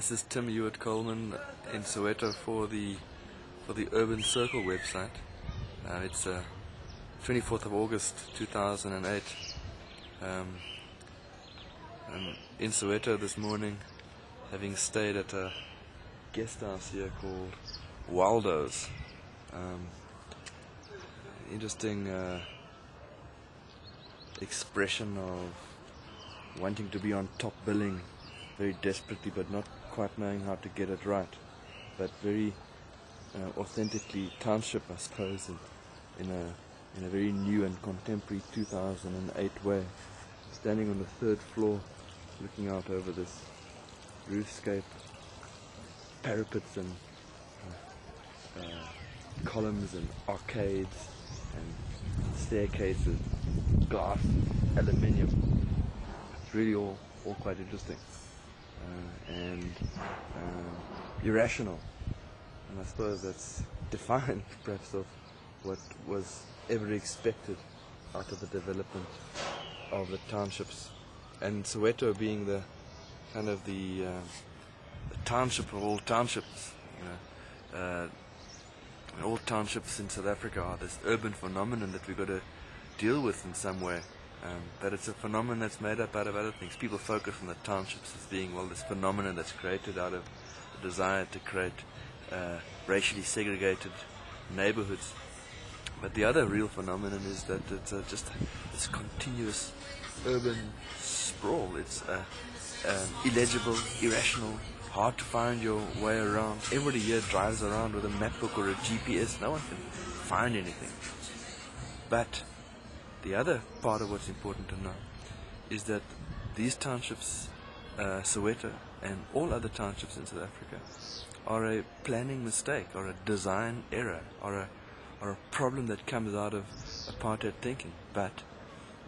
This is Tim Hewitt Coleman in Soweto for the for the Urban Circle website. Uh, it's uh, 24th of August 2008. Um, I'm in Soweto this morning, having stayed at a guest house here called Waldo's. Um, interesting uh, expression of wanting to be on top billing very desperately, but not quite knowing how to get it right. But very uh, authentically township, I suppose, in, in a in a very new and contemporary 2008 way. Standing on the third floor, looking out over this roofscape, parapets and uh, uh, columns and arcades and staircases, glass, aluminium. It's really all, all quite interesting and uh, irrational. And I suppose that's defined perhaps, of what was ever expected out of the development of the townships. And Soweto being the kind of the, uh, the township of all townships. You know, uh, all townships in South Africa are this urban phenomenon that we've got to deal with in some way. Um, but it's a phenomenon that's made up out of other things. People focus on the townships as being, well, this phenomenon that's created out of the desire to create uh, racially segregated neighborhoods. But the other real phenomenon is that it's uh, just this continuous urban sprawl. It's uh, um, illegible, irrational, hard to find your way around. Everybody here drives around with a map book or a GPS. No one can find anything. But the other part of what's important to know is that these townships, uh, Soweto and all other townships in South Africa, are a planning mistake or a design error or a, or a problem that comes out of apartheid thinking. But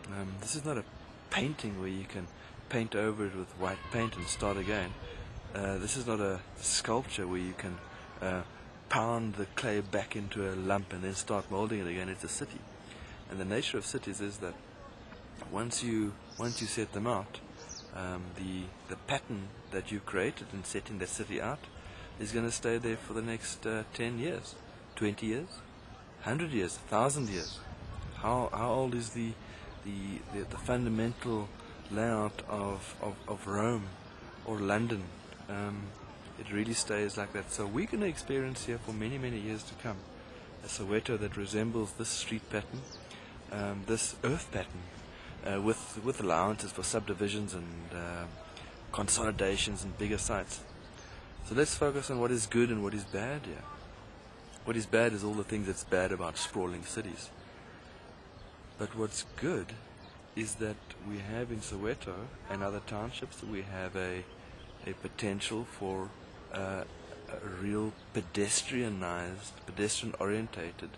um, this is not a painting where you can paint over it with white paint and start again. Uh, this is not a sculpture where you can uh, pound the clay back into a lump and then start molding it again. It's a city. And the nature of cities is that once you once you set them out, um, the the pattern that you created in setting that city out is going to stay there for the next uh, ten years, twenty years, hundred years, thousand years. How how old is the the the, the fundamental layout of, of, of Rome or London? Um, it really stays like that. So we're going to experience here for many many years to come a Soweto that resembles this street pattern um, this earth pattern uh, with with allowances for subdivisions and uh, consolidations and bigger sites. So let's focus on what is good and what is bad here. What is bad is all the things that's bad about sprawling cities. But what's good is that we have in Soweto and other townships we have a a potential for uh, a real pedestrianized, pedestrian orientated,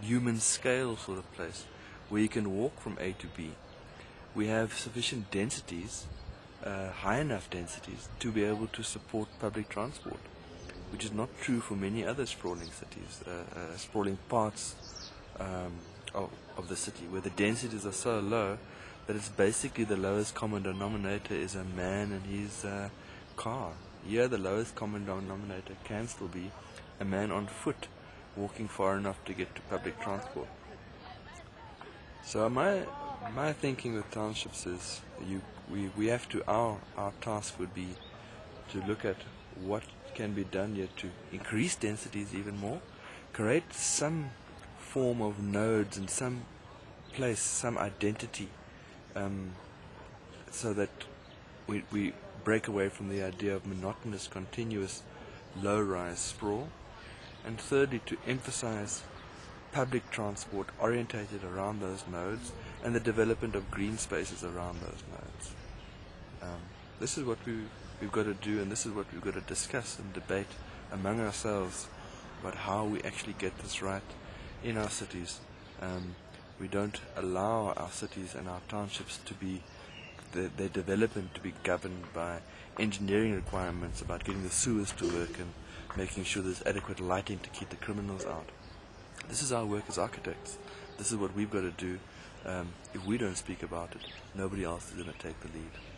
human scale sort of place where you can walk from A to B. We have sufficient densities, uh, high enough densities, to be able to support public transport, which is not true for many other sprawling cities, uh, uh, sprawling parts um, of, of the city, where the densities are so low that it's basically the lowest common denominator is a man and his uh, car. Here, the lowest common denominator can still be a man on foot walking far enough to get to public transport. So my my thinking with townships is you we, we have to our our task would be to look at what can be done yet to increase densities even more, create some form of nodes and some place, some identity, um, so that we we break away from the idea of monotonous, continuous, low-rise sprawl, and thirdly to emphasize public transport orientated around those nodes and the development of green spaces around those nodes. Um, this is what we, we've got to do and this is what we've got to discuss and debate among ourselves about how we actually get this right in our cities. Um, we don't allow our cities and our townships to be the, their development to be governed by engineering requirements about getting the sewers to work and making sure there's adequate lighting to keep the criminals out. This is our work as architects. This is what we've got to do. Um, if we don't speak about it, nobody else is going to take the lead.